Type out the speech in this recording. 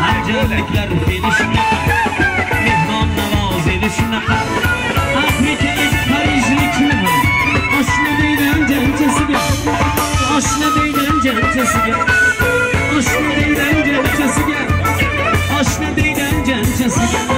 Harcalıklar gelişine. cəncəsi gəl Aşk nə deyilən cəncəsi gəl Aşk nə deyilən cəncəsi gəl